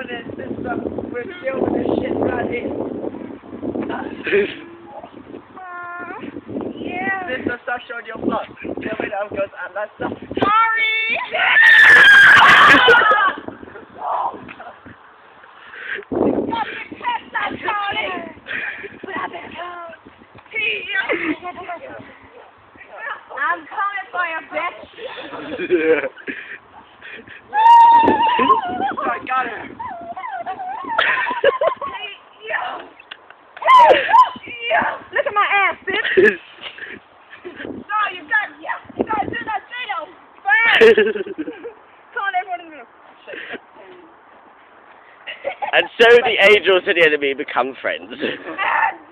but we're still with this shit right here. yeah. This is start showing your blood. Tell me now, because I'm not stuff. Sorry. I'm coming for you, bitch. I Come on, everyone in the middle. and so the angels and the enemy become friends.